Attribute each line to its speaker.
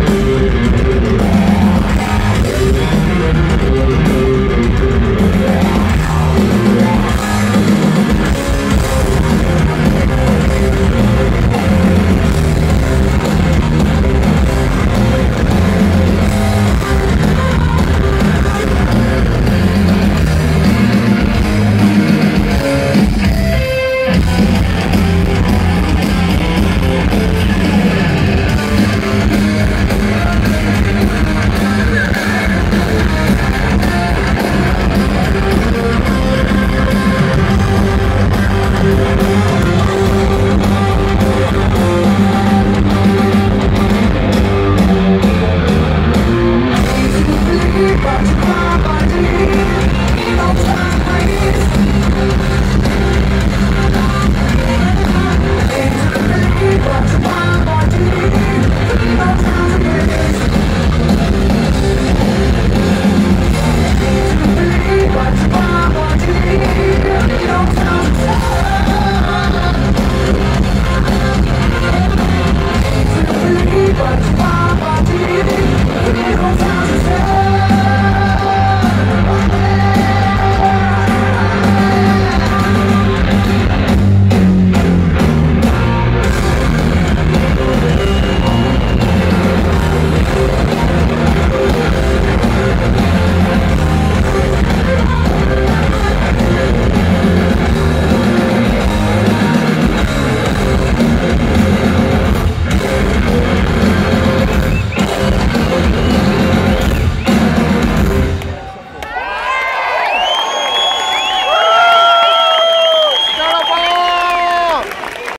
Speaker 1: you.